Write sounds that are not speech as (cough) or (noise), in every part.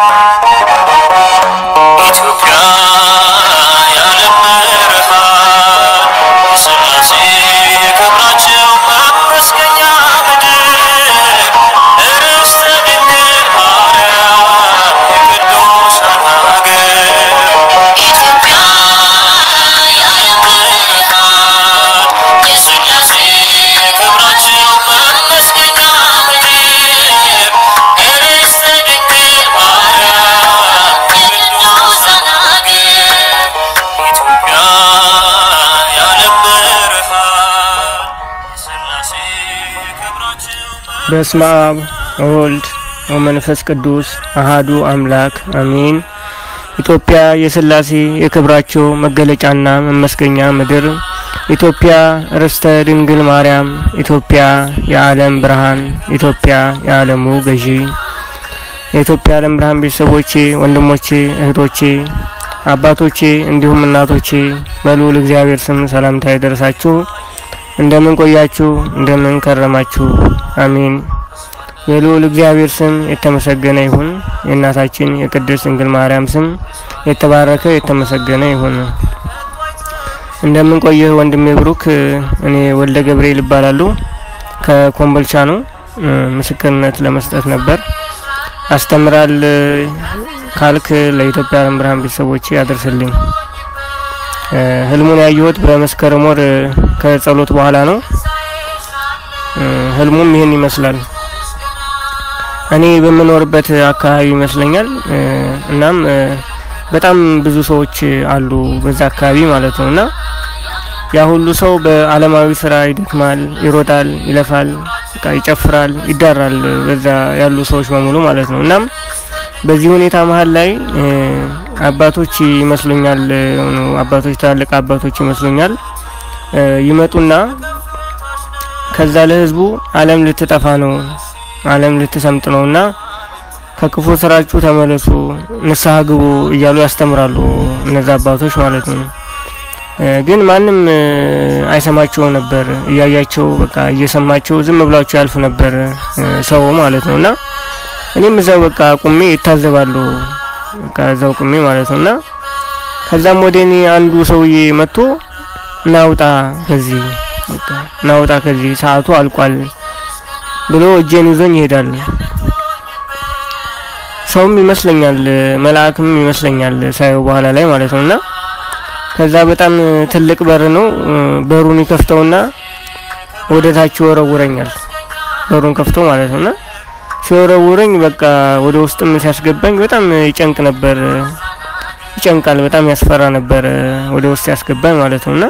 ኢትዮጵያ በስመ አብ ወወልድ ወመንፈስ ቅዱስ አሃዱ አምላክ አሜን። ኢትዮጵያ የሥላሴ የክብራቸው መገለጫና መመስገኛ ምድር፣ ኢትዮጵያ ርስተ ድንግል ማርያም፣ ኢትዮጵያ የዓለም ብርሃን፣ ኢትዮጵያ የዓለሙ ገዢ፣ የኢትዮጵያ የዓለም ብርሃን ቤተሰቦቼ፣ ወንድሞቼ፣ እህቶቼ፣ አባቶቼ እንዲሁም እናቶቼ በልዑል እግዚአብሔር ስም ሰላምታ ይደረሳችሁ። እንደምን ቆያችሁ? እንደምን ከረማችሁ? አሜን። የልዑል እግዚአብሔር ስም የተመሰገነ ይሁን። የእናታችን የቅድስት ድንግል ማርያም ስም የተባረከ የተመሰገነ ይሁን። እንደምን ቆየህ ወንድሜ ብሩክ? እኔ ወልደ ገብርኤል እባላለሁ። ከኮምቦልቻ ነው። ምስክርነት ለመስጠት ነበር። አስተምራል ካልክ ለኢትዮጵያ የዓለም ብርሃን ቤተሰቦቼ ያደርስልኝ። ህልሙን ያየሁት በመስከረም ወር ከጸሎት በኋላ ነው። ህልሙም ይህን ይመስላል። እኔ በምኖርበት አካባቢ ይመስለኛል። እናም በጣም ብዙ ሰዎች አሉ በዛ አካባቢ ማለት ነው። እና ያ ሁሉ ሰው በአለማዊ ስራ ይደክማል፣ ይሮጣል፣ ይለፋል፣ ይጨፍራል፣ ይዳራል። በዛ ያሉ ሰዎች በሙሉ ማለት ነው። እናም በዚህ ሁኔታ መሀል ላይ አባቶች ይመስሉኛል፣ አባቶች ትላልቅ አባቶች ይመስሉኛል ይመጡና ከዛ ለህዝቡ ዓለም ልትጠፋ ነው፣ ዓለም ልትሰምጥ ነውና ከክፉ ስራችሁ ተመለሱ፣ ንስሐ ግቡ እያሉ ያስተምራሉ እነዛ አባቶች ማለት ነው። ግን ማንም አይሰማቸውም ነበር። እያያቸው በቃ እየሰማቸው ዝም ብሏቸው ያልፍ ነበር ሰው ማለት ነው። እና እኔም እዛው በቃ ቁሜ ይታዘባለሁ በቃ እዛው ቁሜ ማለት ነው። እና ከዛም ወደ እኔ አንዱ ሰውዬ መጥቶ ናውጣ ከዚህ ናውጣ ከዚህ ሰዓቱ አልቋል ብሎ እጄን ይዞኝ ይሄዳል። ሰውም ይመስለኛል መልአክም ይመስለኛል ሳየው በኋላ ላይ ማለት ነውና ከዛ በጣም ትልቅ በር ነው። በሩን ይከፍተውና ወደ ታች ይወረውረኛል። በሩን ከፍቶ ማለት ነውና ሲወረውረኝ በቃ ወደ ውስጥም ሲያስገባኝ በጣም ይጨንቅ ነበር። ይጨንቃል፣ በጣም ያስፈራ ነበር ወደ ውስጥ ያስገባኝ ማለት ነውና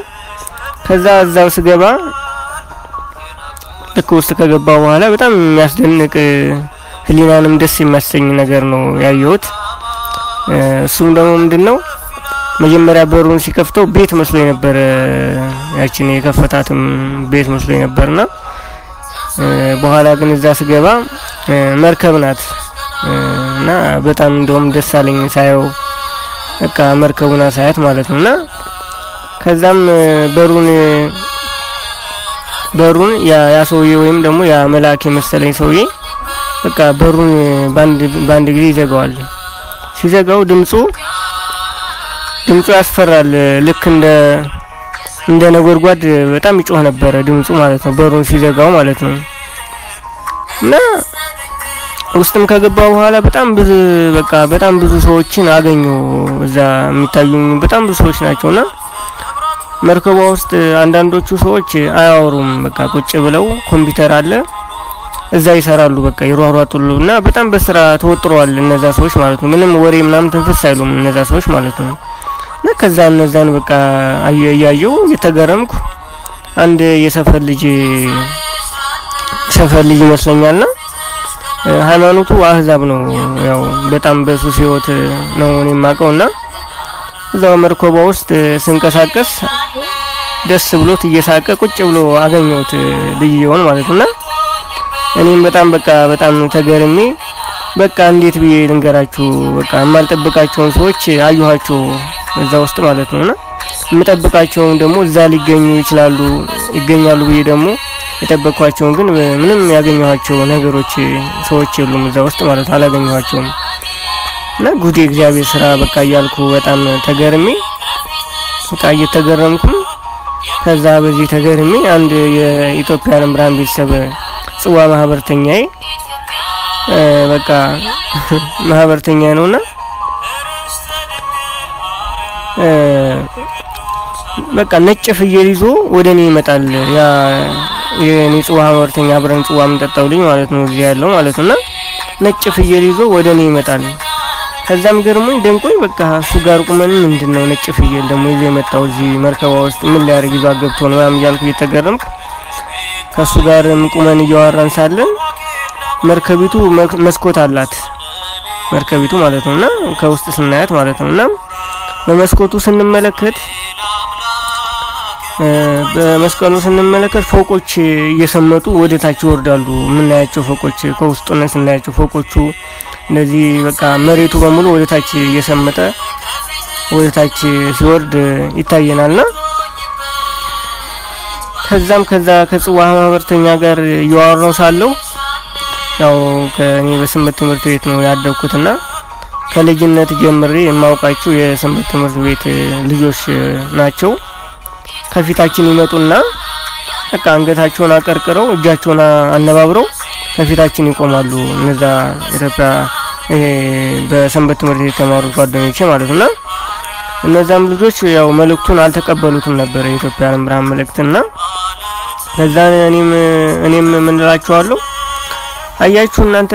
ከዛ እዛው ስገባ ልክ ውስጥ ከገባ በኋላ በጣም የሚያስደንቅ ሕሊናንም ደስ የሚያሰኝ ነገር ነው ያየሁት። እሱም ደግሞ ምንድን ነው መጀመሪያ በሩን ሲከፍተው ቤት መስሎ ነበር። ያችን የከፈታትም ቤት መስሎ ነበርና በኋላ ግን እዛ ስገባ መርከብ ናት እና በጣም እንደውም ደስ አለኝ ሳየው። በቃ መርከቡን ሳያት ማለት ነውና ከዛም በሩን በሩን ያ ሰውዬ ወይም ደግሞ ያ መልአክ የመሰለኝ ሰውዬ በቃ በሩን ባንድ ጊዜ ይዘጋዋል። ሲዘጋው ድምፁ ድምፁ ያስፈራል። ልክ እንደ እንደ ነጎድጓድ በጣም ይጮህ ነበረ ድምፁ ማለት ነው፣ በሩን ሲዘጋው ማለት ነው። እና ውስጥም ከገባ በኋላ በጣም ብዙ በቃ በጣም ብዙ ሰዎችን አገኙ። እዛ የሚታዩኝ በጣም ብዙ ሰዎች ናቸውና መርከቧ ውስጥ አንዳንዶቹ ሰዎች አያወሩም። በቃ ቁጭ ብለው ኮምፒውተር አለ እዛ ይሰራሉ። በቃ ይሯሯጡሉ እና በጣም በስራ ተወጥረዋል እነዛ ሰዎች ማለት ነው። ምንም ወሬ ምናምን ትንፍስ አይሉም እነዛ ሰዎች ማለት ነው። እና ከዛ እነዛን በቃ እያየው እየተገረምኩ አንድ የሰፈር ልጅ ሰፈር ልጅ ይመስለኛልና ሃይማኖቱ አህዛብ ነው። ያው በጣም በሱስ ህይወት ነው እኔ የማውቀውና እዛው መርከቧ ውስጥ ስንቀሳቀስ ደስ ብሎት እየሳቀ ቁጭ ብሎ አገኘሁት ልጅየውን ማለት ነውና እኔም በጣም በቃ በጣም ተገርሜ በቃ እንዴት ብዬ ልንገራችሁ፣ በቃ የማልጠብቃቸውን ሰዎች አየኋቸው እዛ ውስጥ ማለት ነውና የምጠብቃቸውን ደግሞ እዛ ሊገኙ ይችላሉ ይገኛሉ ብዬ ደግሞ የጠበቅኳቸውን ግን ምንም ያገኘኋቸው ነገሮች ሰዎች የሉም እዛ ውስጥ ማለት አላገኘኋቸውም። እና ጉድ የእግዚአብሔር ስራ በቃ እያልኩ በጣም ተገርሜ በቃ እየተገረምኩም ከዛ በዚህ ተገርሜ አንድ የኢትዮጵያ ዓለም ብርሃን ቤተሰብ ጽዋ ማህበርተኛዬ በቃ (laughs) ማህበርተኛ ነውና በቃ ነጭ ፍየል ይዞ ወደ እኔ ይመጣል። ያ የኔ ጽዋ ማህበርተኛ አብረን ጽዋ የምንጠጣው ልጅ ማለት ነው እዚህ ያለው ማለት ነጭ ፍየል ይዞ ወደ እኔ ይመጣል። ከዛም ገርሞኝ ደንቆኝ በቃ እሱ ጋር ቁመን ምንድን ነው ነጭ ፍየል ደግሞ ይዞ የመጣው እዚህ መርከባ ውስጥ ምን ሊያደርግ ይዞ ገብቶ ነው ምናምን እያልኩ እየተገረምኩ ከእሱ ጋር ቁመን እያወራን ሳለን መርከቢቱ መስኮት አላት መርከቢቱ ማለት ነው እና ከውስጥ ስናያት ማለት ነው እና በመስኮቱ ስንመለከት በመስቀሉ ስንመለከት ፎቆች እየሰመጡ ወደ ታች ይወርዳሉ። የምናያቸው ፎቆች ከውስጡ ነን ስናያቸው ፎቆቹ እንደዚህ በቃ መሬቱ በሙሉ ወደ ታች እየሰመጠ ወደ ታች ሲወርድ ይታየናልና ከዛም ከዛ ከጽዋ ማህበርተኛ ጋር እያወራው ሳለው ያው ከእኔ በሰንበት ትምህርት ቤት ነው ያደግኩትና ከልጅነት ጀምሬ የማውቃቸው የሰንበት ትምህርት ቤት ልጆች ናቸው። ከፊታችን ይመጡና በቃ አንገታቸውን አቀርቅረው እጃቸውን አነባብረው ከፊታችን ይቆማሉ። እነዛ ኢትዮጵያ በሰንበት ትምህርት ቤት የተማሩት ጓደኞቼ ማለት ነውና እነዛም ልጆች ያው መልእክቱን አልተቀበሉትም ነበር የኢትዮጵያ ዓለም ብርሃን መልእክትና ከዛ እኔም እኔም ምን አያችሁ እናንተ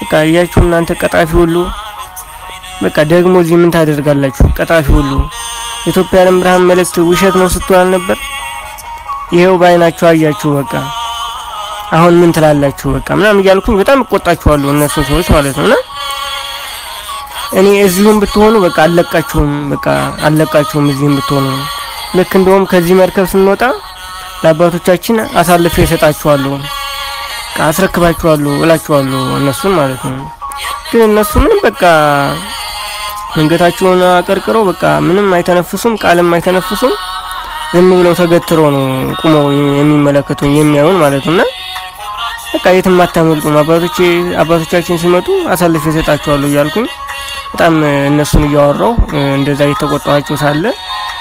በቃ አያችሁ እናንተ ቀጣፊ ሁሉ በቃ ደግሞ እዚህ ምን ታደርጋላችሁ? ቀጣፊ ሁሉ የኢትዮጵያ ዓለም ብርሃን መልእክት ውሸት ነው ስትዋል ነበር። ይሄው በአይናችሁ አያችሁ። በቃ አሁን ምን ትላላችሁ? በቃ ምናምን እያልኩኝ በጣም እቆጣችኋለሁ እነሱ ሰዎች ማለት ነውና እኔ እዚሁም ብትሆኑ በቃ አለቃችሁም፣ በቃ አለቃችሁም እዚህም ብትሆኑ ልክ እንደውም ከዚህ መርከብ ስንወጣ ለአባቶቻችን አሳልፌ እሰጣችኋለሁ፣ አስረክባችኋለሁ እላችኋለሁ እነሱን ማለት ነው። ግን እነሱ ምንም በቃ አንገታቸውን አቀርቅረው በቃ ምንም አይተነፍሱም፣ ቃልም አይተነፍሱም። ዝም ብለው ተገትረው ነው ቁመው የሚመለከቱኝ የሚያዩን ማለት ነውና በቃ የትም አታመልጡም፣ አባቶቼ አባቶቻችን ሲመጡ አሳልፌ እሰጣችኋለሁ እያልኩኝ በጣም እነሱን እያወራው እንደዛ እየተቆጣኋቸው ሳለ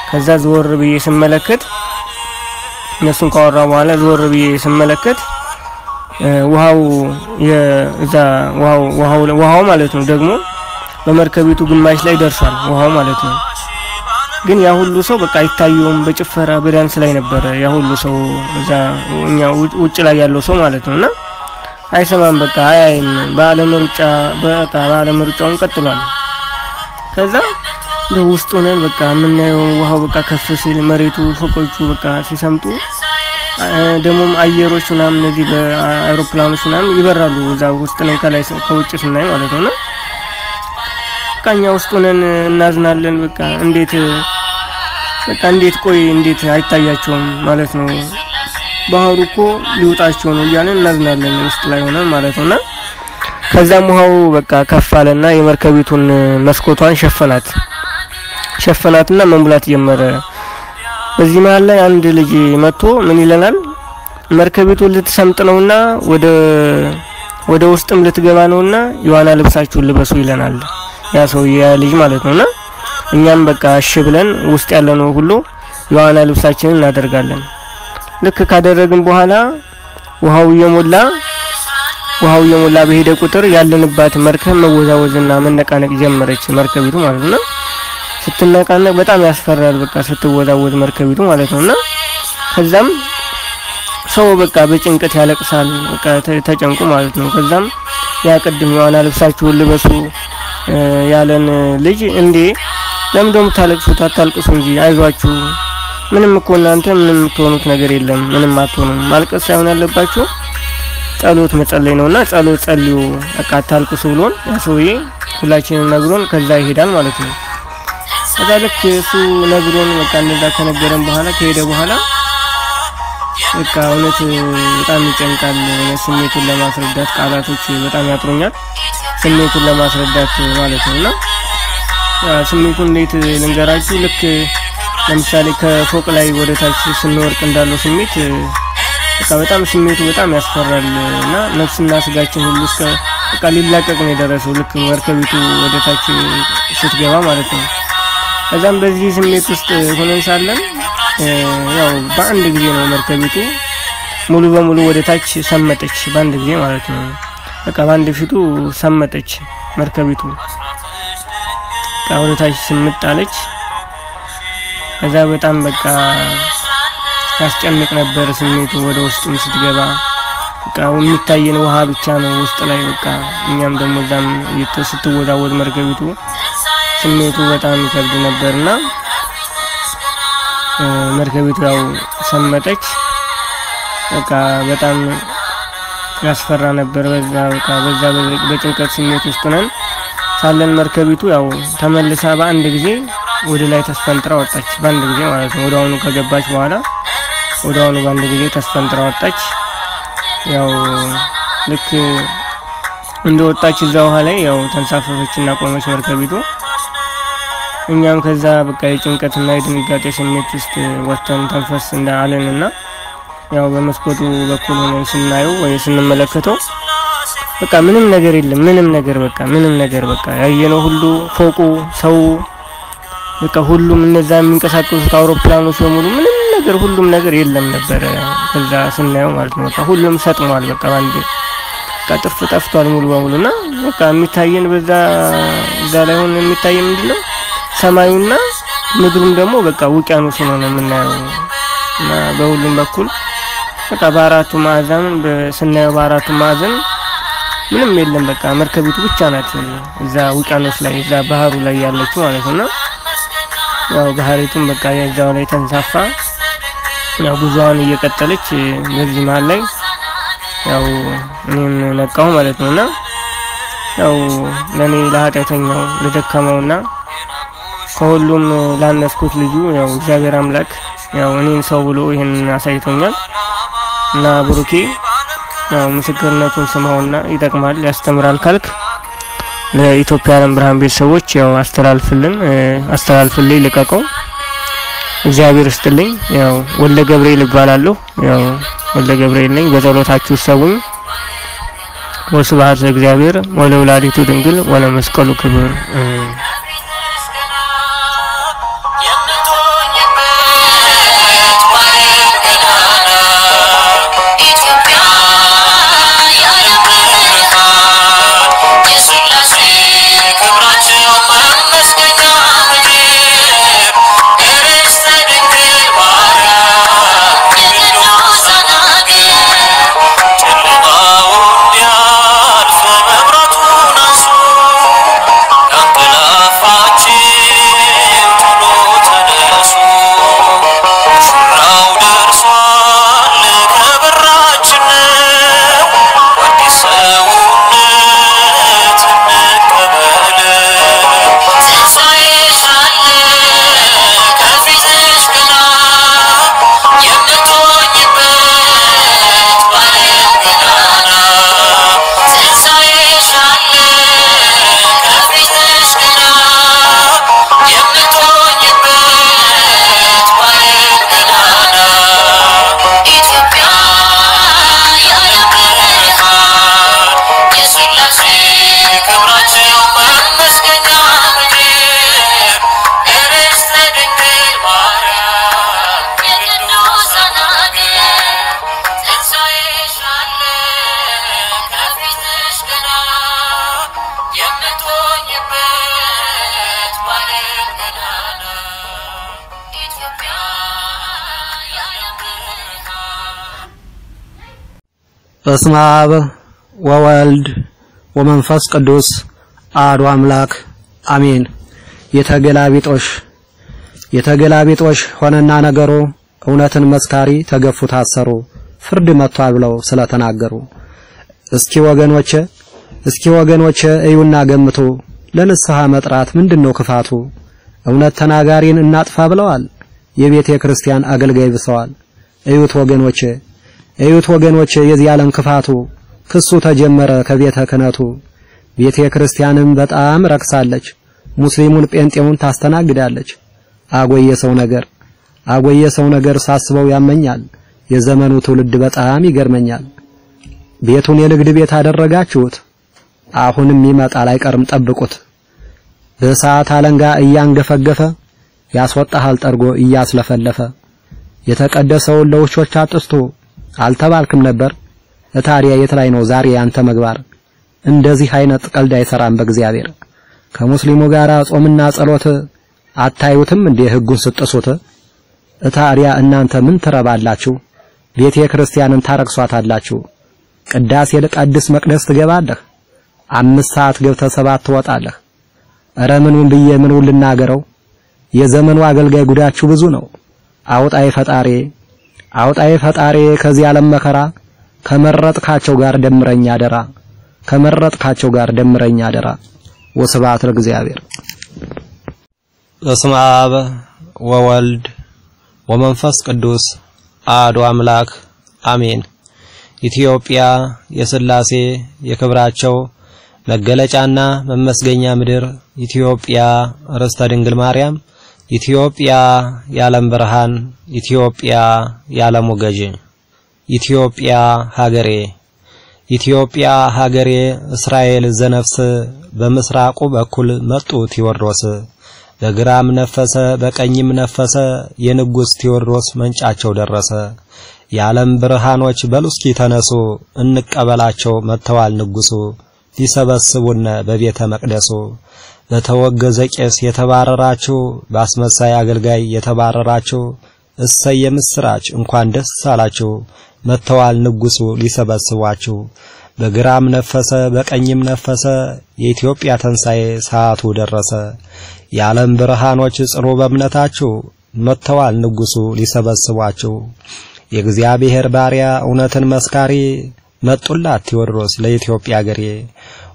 ከዛ ዘወር ብዬ ስመለከት እነሱን ካወራ በኋላ ዘወር ብዬ ስመለከት ውሃው የዛ ውሃው ማለት ነው ደግሞ በመርከቢቱ ግማሽ ላይ ደርሷል ውሃው ማለት ነው። ግን ያ ሁሉ ሰው በቃ አይታየውም። በጭፈራ በዳንስ ላይ ነበረ ያ ሁሉ ሰው እዛ እኛ ውጭ ላይ ያለው ሰው ማለት ነውና አይሰማም። በቃ አያይም። በዓለም ሩጫ በቃ በዓለም ሩጫውን ቀጥሏል። ከዛ ውስጥ ሆነን በቃ የምናየው ውሃው በቃ ከፍ ሲል መሬቱ ፎቆቹ በቃ ሲሰምጡ ደግሞም አየሮች ምናምን እነዚህ በአይሮፕላኖች ምናምን ይበራሉ። እዛ ውስጥ ከላይ ከውጭ ስናይ ማለት ነውና በቃ ውስጥ ሆነን እናዝናለን። በቃ እንዴት በቃ እንዴት ቆይ እንዴት አይታያቸውም ማለት ነው። ባህሩ እኮ ሊውጣቸው ነው እያለን እናዝናለን ውስጥ ላይ ሆነን ማለት ነውና ከዛም ውሃው በቃ ከፍ አለና የመርከቢቱን መስኮቷን ሸፈናት ሸፈናትና መሙላት ጀመረ። በዚህ መሀል ላይ አንድ ልጅ መጥቶ ምን ይለናል? መርከቢቱን ልትሰምጥ ነውና ወደ ወደ ውስጥም ልትገባ ነውና የዋና ልብሳችሁን ልበሱ ይለናል። ያ ሰው ያ ልጅ ማለት ነውና እኛም በቃ እሺ ብለን ውስጥ ያለነው ሁሉ የዋና ልብሳችንን እናደርጋለን። ልክ ካደረግን በኋላ ውሃው እየሞላ ውሃው እየሞላ በሄደ ቁጥር ያለንባት መርከብ መወዛወዝና መነቃነቅ ጀመረች መርከቢቱ ማለት ነው። ስትነቃነቅ በጣም ያስፈራል። በቃ ስትወዛወዝ መርከቢቱ ማለት ነውና ከዛም ሰው በቃ በጭንቀት ያለቅሳል። በቃ ተጨንቁ ማለት ነው። ከዛም ያ ቅድም የዋና ልብሳችሁን ልበሱ ያለን ልጅ እንዴ ለምን ደሞ? አታልቅሱ እንጂ አይዟችሁ፣ ምንም እኮ እናንተ ምንም የምትሆኑት ነገር የለም፣ ምንም አትሆኑም። ማልቀስ ሳይሆን ያለባችሁ ጸሎት መጸለይ ነውና ጸሎት ጸልዩ፣ በቃ አታልቅሱ ብሎን ያ ሰውዬ ሁላችንን ነግሮን ከዛ ይሄዳል ማለት ነው። ከዛ ልክ እሱ ነግሮን በቃ እንደዛ ከነገረን በኋላ ከሄደ በኋላ በቃ እውነት በጣም ይጨንቃል። ስሜቱን ለማስረዳት ቃላቶች በጣም ያጥሩኛል። ስሜቱን ለማስረዳት ማለት ነውና ስሜቱን እንዴት ልንገራችሁ? ልክ ለምሳሌ ከፎቅ ላይ ወደ ታች ስንወርቅ እንዳለው ስሜት በቃ በጣም ስሜቱ በጣም ያስፈራል እና ነፍስና ስጋችን ሁሉ እስከ በቃ ሊላቀቅ ነው የደረሰው ልክ መርከቢቱ ወደ ታች ስትገባ ማለት ነው። ከዛም በዚህ ስሜት ውስጥ ሆነን ሳለን ያው በአንድ ጊዜ ነው መርከቢቱ ሙሉ በሙሉ ወደ ታች ሰመጠች፣ በአንድ ጊዜ ማለት ነው። በቃ በአንድ ፊቱ ሰመጠች መርከቢቱ። በቃ ወደ ታች ስምጥ አለች። ከዛ በጣም በቃ ያስጨንቅ ነበር ስሜቱ። ወደ ውስጥም ስትገባ በቃ የሚታየን ውሃ ብቻ ነው ውስጥ ላይ በቃ እኛም ደግሞ እዛም ስትወዛወዝ መርከቢቱ ስሜቱ በጣም ይከብድ ነበርና መርከቢቱ ያው ሰመጠች። በቃ በጣም ያስፈራ ነበር። በዛ በቃ በዛ በጭንቀት ስሜት ውስጥ ነን ሳለን መርከቢቱ ያው ተመልሳ በአንድ ጊዜ ወደ ላይ ተስፈንጥራ ወጣች። በአንድ ጊዜ ማለት ነው። ወዲያውኑ ከገባች በኋላ ወዲያውኑ በአንድ ጊዜ ተስፈንጥራ ወጣች። ያው ልክ እንደ ወጣች እዛ ውሃ ላይ ያው ተንሳፈፈችና ቆመች መርከቢቱ። እኛም ከዛ በቃ የጭንቀትና የድንጋጤ ስሜት ውስጥ ወጥተን ተንፈስ እንዳለንና ያው በመስኮቱ በኩል ሆነን ስናየው ወይ ስንመለከተው በቃ ምንም ነገር የለም። ምንም ነገር በቃ ምንም ነገር በቃ ያየነው ሁሉ ፎቁ፣ ሰው በቃ ሁሉም እነዛ የሚንቀሳቀሱት አውሮፕላኖች በሙሉ ምንም ነገር ሁሉም ነገር የለም ነበረ። ከዛ ስናየው ማለት ነው በቃ ሁሉም ሰጥሟል። በቃ ባንድ በቃ ጥፍ ጠፍቷል ሙሉ በሙሉ እና በቃ የሚታየን በዛ እዛ ላይ ሆነ የሚታየን ምንድነው ሰማዩና ምድሩም ደግሞ በቃ ውቅያኖስ ነው የምናየው እና በሁሉም በኩል በቃ በአራቱ ማዕዘን ስናየው በአራቱ ማዕዘን ምንም የለም። በቃ መርከቢቱ ብቻ ናት እዛ ውቅያኖስ ላይ እዛ ባህሩ ላይ ያለችው ማለት ነው። ያው ባህሪቱም በቃ የዛው ላይ ተንሳፋ ያው ጉዞዋን እየቀጠለች በዚህ መሀል ላይ ያው እኔም ነቃሁ ማለት ነውና ያው ለኔ ለኃጢአተኛው ለደካማውና ከሁሉም ላነስኩት ልጁ ያው እግዚአብሔር አምላክ ያው እኔን ሰው ብሎ ይህን አሳይቶኛል እና ብሩኬ ምስክርነቱን ስማውና ይጠቅማል ያስተምራል ካልክ ለኢትዮጵያ ዓለም ብርሃን ቤተሰቦች ያው አስተላልፍልን አስተላልፍልኝ ልቀቀው። እግዚአብሔር ይስጥልኝ። ያው ወልደ ገብርኤል እባላለሁ። ያው ወልደ ገብርኤል ነኝ። በጸሎታችሁ ሰውኝ። ወስብሐት ለእግዚአብሔር ወለወላዲቱ ድንግል ወለመስቀሉ ክብር በስመ አብ ወወልድ ወመንፈስ ቅዱስ አሐዱ አምላክ አሜን። የተገላቢጦሽ የተገላቢጦሽ ሆነና ነገሩ እውነትን መስካሪ ተገፉ ታሰሩ ፍርድ መጥቷል ብለው ስለተናገሩ እስኪ ወገኖቼ እስኪ ወገኖቼ እዩና ገምቱ ለንስሐ መጥራት ምንድነው ክፋቱ? እውነት ተናጋሪን እናጥፋ ብለዋል የቤተ ክርስቲያን አገልጋይ ብሰዋል። እዩት ወገኖቼ እዩት ወገኖቼ የዚህ ዓለም ክፋቱ ክሱ ተጀመረ ከቤተ ክህነቱ። ቤተ ክርስቲያንም በጣም ረክሳለች፣ ሙስሊሙን ጴንጤውን ታስተናግዳለች። አጎየ ሰው ነገር አጎየ ሰው ነገር ሳስበው ያመኛል። የዘመኑ ትውልድ በጣም ይገርመኛል። ቤቱን የንግድ ቤት አደረጋችሁት፣ አሁንም ይመጣል አይቀርም ጠብቁት። በሰዓት አለንጋ እያንገፈገፈ ያስወጣሃል ጠርጎ እያስለፈለፈ የተቀደሰውን ለውሾች አጥስቶ አልተባልክም ነበር? ታዲያ የት ላይ ነው ዛሬ ያንተ መግባር? እንደዚህ አይነት ቀልድ አይሰራም በእግዚአብሔር። ከሙስሊሙ ጋር ጾምና ጸሎት አታዩትም እንዴ ሕጉን ስትጥሱት? ታዲያ እናንተ ምን ትረባላችሁ? ቤተ ክርስቲያንን ታረክሷታላችሁ። ቅዳሴ ልቀድስ መቅደስ ትገባለህ። አምስት ሰዓት ገብተህ ሰባት ትወጣለህ። እረ ምኑን ብዬ ምኑን ልናገረው? የዘመኑ አገልጋይ ጉዳችሁ ብዙ ነው። አውጣይ ፈጣሪ አውጣይ ፈጣሪ ከዚህ ዓለም መከራ ከመረጥካቸው ጋር ደምረኛ አደራ ከመረጥካቸው ጋር ደምረኛ አደራ። ወስብሐት ለእግዚአብሔር። በስመ አብ ወወልድ ወመንፈስ ቅዱስ አሐዱ አምላክ አሜን። ኢትዮጵያ የሥላሴ የክብራቸው መገለጫና መመስገኛ ምድር፣ ኢትዮጵያ ርስተ ድንግል ማርያም፣ ኢትዮጵያ የዓለም ብርሃን፣ ኢትዮጵያ የዓለሙ ገዥ፣ ኢትዮጵያ ሀገሬ፣ ኢትዮጵያ ሀገሬ እስራኤል ዘነፍስ በምስራቁ በኩል መጡ ቴዎድሮስ በግራም ነፈሰ በቀኝም ነፈሰ የንጉሥ ቴዎድሮስ መንጫቸው ደረሰ። የዓለም ብርሃኖች በሉስኪ ተነሱ እንቀበላቸው መጥተዋል ንጉሡ ሊሰበስቡነ በቤተ መቅደሱ በተወገዘ ቄስ የተባረራችሁ በአስመሳይ አገልጋይ የተባረራችሁ እሰይ የምስራች እንኳን ደስ አላችሁ መጥተዋል ንጉሡ ሊሰበስቧችሁ በግራም ነፈሰ በቀኝም ነፈሰ የኢትዮጵያ ተንሳኤ ሰዓቱ ደረሰ። የዓለም ብርሃኖች ጽኑ በእምነታችሁ መጥተዋል ንጉሡ ሊሰበስቧችሁ። የእግዚአብሔር ባሪያ እውነትን መስካሪ መጡላት ቴዎድሮስ ለኢትዮጵያ አገሬ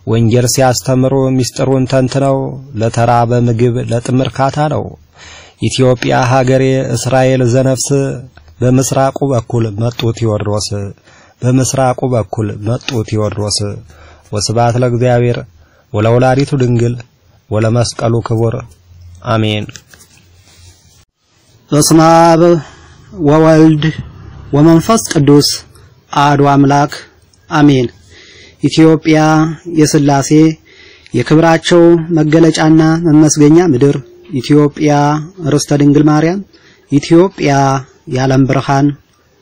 ወንጌል ሲያስተምሩ ምስጢሩን ተንትነው ለተራበ ምግብ ለጥምር ካታ ነው። ኢትዮጵያ ሀገሬ እስራኤል ዘነፍስ በምስራቁ በኩል መጡ ቴዎድሮስ በምስራቁ በኩል መጡ ቴዎድሮስ። ወስብሐት ለእግዚአብሔር ወለወላዲቱ ድንግል ወለመስቀሉ ክቡር አሜን። በስመ አብ ወወልድ ወመንፈስ ቅዱስ አሐዱ አምላክ አሜን። ኢትዮጵያ የሥላሴ የክብራቸው መገለጫና መመስገኛ ምድር፣ ኢትዮጵያ ርስተ ድንግል ማርያም፣ ኢትዮጵያ የዓለም ብርሃን፣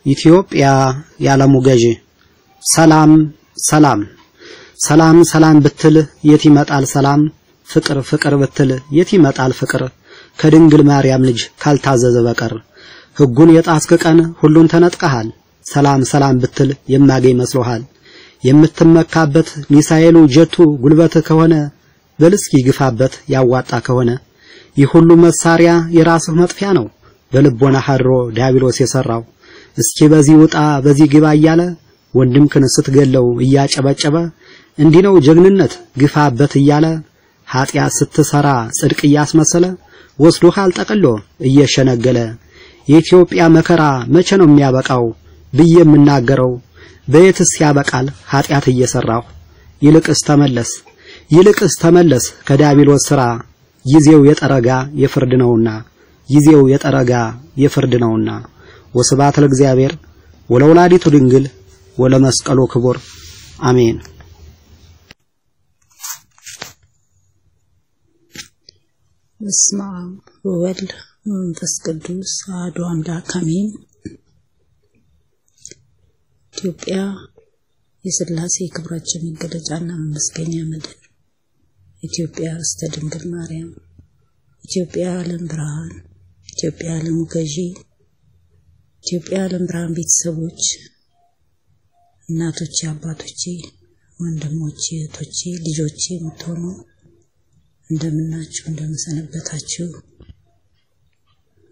ኢትዮጵያ የዓለሙ ገዢ። ሰላም ሰላም ሰላም ሰላም ብትል የት ይመጣል ሰላም? ፍቅር ፍቅር ብትል የት ይመጣል ፍቅር? ከድንግል ማርያም ልጅ ካልታዘዘ በቀር ሕጉን የጣስክ ቀን ሁሉን ተነጥቀሃል። ሰላም ሰላም ብትል የማገኝ መስሎሃል? የምትመካበት ሚሳኤሉ ጀቱ ጉልበት ከሆነ በልስኪ ግፋበት ያዋጣ ከሆነ። ይህ ሁሉ መሳሪያ የራስህ መጥፊያ ነው። በልቦና ሀድሮ ዲያብሎስ የሰራው። እስኪ በዚህ ውጣ በዚህ ግባ እያለ ወንድምክን ስትገለው እያጨበጨበ እንዲህ ነው ጀግንነት ግፋበት እያለ ኃጢአት ስትሰራ ጽድቅ እያስመሰለ ወስዶሃል ጠቅሎ እየሸነገለ። የኢትዮጵያ መከራ መቼ ነው የሚያበቃው ብዬ የምናገረው በየትስ ያበቃል ኃጢአት እየሰራሁ ይልቅስ ተመለስ ይልቅስ ተመለስ ከዲያብሎስ ሥራ ጊዜው የጠረጋ የፍርድ ነውና ጊዜው የጠረጋ የፍርድ ነውና ወስብሐት ለእግዚአብሔር ወለወላዲቱ ድንግል ወለመስቀሉ ክቡር አሜን። በስመ አብ ወወልድ ወመንፈስ ቅዱስ አሐዱ አምላክ አሜን። ኢትዮጵያ የሥላሴ ክብራችን መገለጫና መመስገኛ ምድር፣ ኢትዮጵያ ርስተ ድንግል ማርያም፣ ኢትዮጵያ የዓለም ብርሃን፣ ኢትዮጵያ የዓለሙ ገዢ፣ ኢትዮጵያ የዓለም ብርሃን ቤተሰቦች፣ እናቶቼ፣ አባቶቼ፣ ወንድሞቼ፣ እህቶቼ፣ ልጆቼ የምትሆኑ እንደምናችሁ እንደምሰነበታችሁ።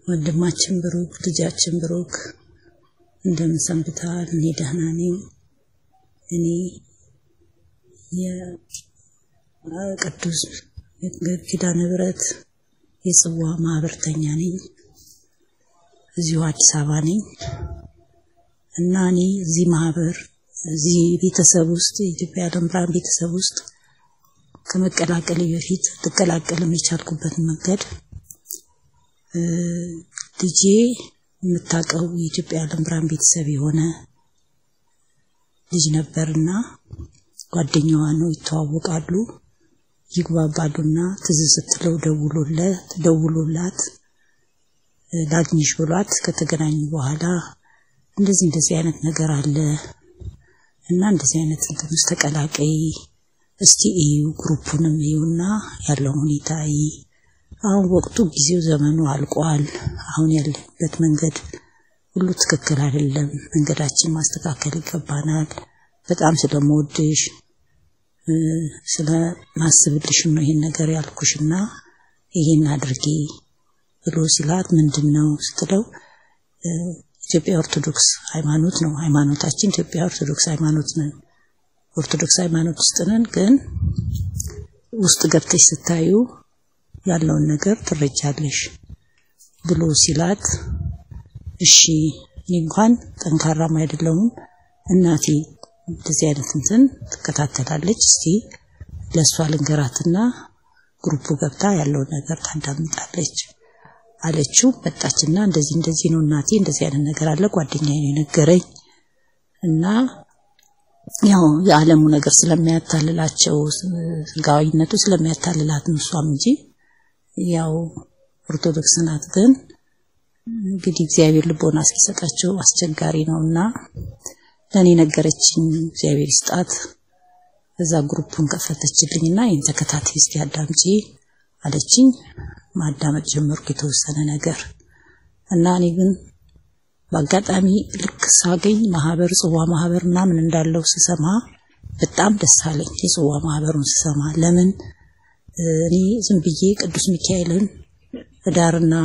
ወንድማችን ብሩክ ልጃችን ብሩክ እንደምንሰንብታል። እኔ ደህና ነኝ። እኔ የቅዱስ ኪዳነ ምሕረት የጽዋ ማህበርተኛ ነኝ። እዚሁ አዲስ አበባ ነኝ እና እኔ እዚህ ማህበር እዚህ ቤተሰብ ውስጥ የኢትዮጵያ ብርሃን ቤተሰብ ውስጥ ከመቀላቀል በፊት ልቀላቀልም የቻልኩበትን መንገድ ልጄ የምታውቀው የኢትዮጵያ የዓለም ብርሃን ቤተሰብ የሆነ ልጅ ነበርና ጓደኛዋ ነው፣ ይተዋወቃሉ፣ ይግባባሉና ትዝ ስትለው ደውሎላት ላግኝሽ ብሏት ከተገናኙ በኋላ እንደዚህ እንደዚህ አይነት ነገር አለ እና እንደዚህ አይነት እንትን ውስጥ ተቀላቀይ እስቲ እዩ ግሩፑንም እዩና ያለውን ሁኔታ አሁን ወቅቱ ጊዜው ዘመኑ አልቋል። አሁን ያለበት መንገድ ሁሉ ትክክል አይደለም። መንገዳችን ማስተካከል ይገባናል። በጣም ስለምወድሽ ስለማስብልሽም ነው ይሄን ነገር ያልኩሽና ይሄን አድርጊ ብሎ ሲላት ምንድን ነው ስትለው ኢትዮጵያ ኦርቶዶክስ ሃይማኖት ነው ሃይማኖታችን ኢትዮጵያ ኦርቶዶክስ ሃይማኖት ነን ኦርቶዶክስ ሃይማኖት ውስጥ ነን ግን ውስጥ ገብተሽ ስታዩ ያለውን ነገር ትረጃለሽ ብሎ ሲላት እሺ እኔ እንኳን ጠንካራም አይደለሁም እናቴ እንደዚህ አይነት እንትን ትከታተላለች እስቲ ለእሷ ልንገራትና ግሩፑ ገብታ ያለውን ነገር ታዳምጣለች አለችው። መጣችና እንደዚህ እንደዚህ ነው እናቴ እንደዚህ አይነት ነገር አለ ጓደኛዬ ነው የነገረኝ እና ያው የዓለሙ ነገር ስለሚያታልላቸው ስጋዊነቱ ስለሚያታልላት ነው እሷም እንጂ ያው ኦርቶዶክስ ናት። ግን እንግዲህ እግዚአብሔር ልቦና እስኪሰጣቸው አስቸጋሪ ነው እና ለእኔ ነገረችኝ። እግዚአብሔር ይስጣት። እዛ ግሩፑን ከፈተችልኝ እና ይህን ተከታታይ እስኪ አዳምጪ አለችኝ። ማዳመጥ ጀመርኩ የተወሰነ ነገር እና እኔ ግን በአጋጣሚ ልክ ሳገኝ ማህበር ጽዋ ማህበር ምናምን እንዳለው ስሰማ በጣም ደስ አለኝ። የጽዋ ማህበሩን ስሰማ ለምን እኔ ዝም ብዬ ቅዱስ ሚካኤልን ህዳርና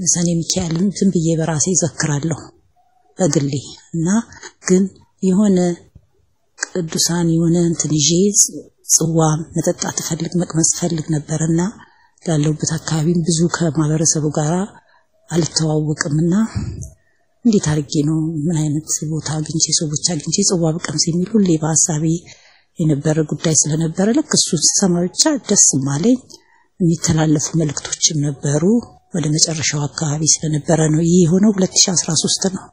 ሰኔ ሚካኤልን ዝም ብዬ በራሴ ዘክራለሁ በግሌ እና ግን የሆነ ቅዱሳን የሆነ እንትን ይዤ ጽዋ መጠጣት ፈልግ መቅመስ ፈልግ ነበርና ላለሁበት አካባቢም ብዙ ከማህበረሰቡ ጋር አልተዋወቅምና እንዴት አድርጌ ነው ምን አይነት ቦታ አግኝቼ ሰዎች አግኝቼ ጽዋ ብቀምስ የሚል ሁሌ በሀሳቤ የነበረ ጉዳይ ስለነበረ ልክ እሱን ስሰማ ብቻ ደስ ማለኝ። የሚተላለፉ መልእክቶችም ነበሩ። ወደ መጨረሻው አካባቢ ስለነበረ ነው ይህ የሆነው 2013 ነው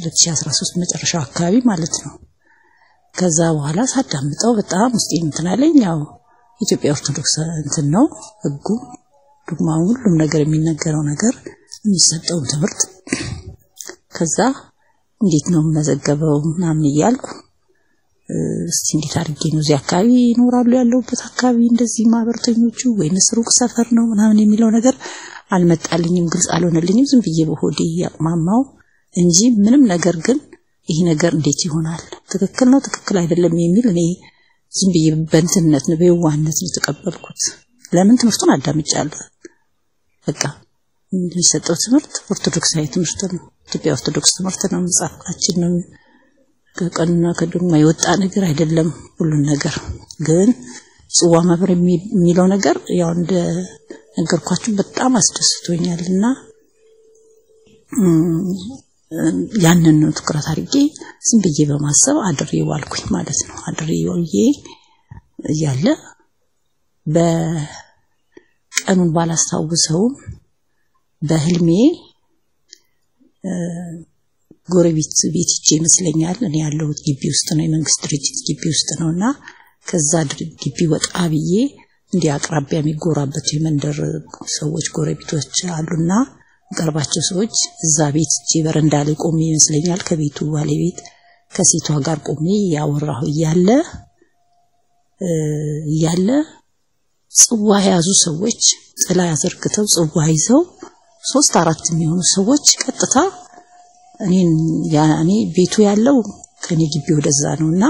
2013 መጨረሻው አካባቢ ማለት ነው። ከዛ በኋላ ሳዳምጠው በጣም ውስጤ እንትን አለኝ። ያው ኢትዮጵያ ኦርቶዶክስ እንትን ነው ህጉ፣ ዱግማው፣ ሁሉም ነገር የሚነገረው ነገር የሚሰጠውን ትምህርት ከዛ እንዴት ነው የምመዘገበው ምናምን እያልኩ እስቲ እንዴት አድርጌ ነው እዚህ አካባቢ ይኖራሉ ያለሁበት አካባቢ እንደዚህ ማህበርተኞቹ ወይንስ ሩቅ ሰፈር ነው ምናምን የሚለው ነገር አልመጣልኝም፣ ግልጽ አልሆነልኝም። ዝም ብዬ በሆዴ ያቅማማው እንጂ ምንም ነገር ግን ይህ ነገር እንዴት ይሆናል ትክክል ነው ትክክል አይደለም የሚል እኔ ዝም ብዬ በእንትነት ነው በየዋህነት ነው የተቀበልኩት። ለምን ትምህርቱን አዳምጫለሁ። በቃ የሚሰጠው ትምህርት ኦርቶዶክሳዊ ትምህርት ነው። ኢትዮጵያ ኦርቶዶክስ ትምህርት ነው። መጽሐፋችን ነው። ከቀኑና ከዶግማ የወጣ ነገር አይደለም። ሁሉን ነገር ግን ጽዋ ማህበር የሚለው ነገር ያው እንደ ነገርኳችሁ በጣም አስደስቶኛል እና ያንን ነው ትኩረት አድርጌ ዝም ብዬ በማሰብ አድሬ ዋልኩኝ ማለት ነው። አድሬ ዋልዬ እያለ በቀኑን ባላስታውሰውም በህልሜ ጎረቤት ቤት ሂጄ ይመስለኛል። እኔ ያለሁት ግቢ ውስጥ ነው፣ የመንግስት ድርጅት ግቢ ውስጥ ነው እና ከዛ ግቢ ወጣ ብዬ እንዲህ አቅራቢያ የሚጎራበቱ የመንደር ሰዎች ጎረቤቶች አሉና ቀርባቸው ሰዎች እዛ ቤት ሂጄ በረንዳ ላይ ቆሜ ይመስለኛል ከቤቱ ባለቤት ከሴቷ ጋር ቆሜ ያወራሁ እያለ እያለ ጽዋ የያዙ ሰዎች ጥላ ያዘርግተው ጽዋ ይዘው ሶስት አራት የሚሆኑ ሰዎች ቀጥታ ያኔ ቤቱ ያለው ከኔ ግቢ ወደዛ ነውና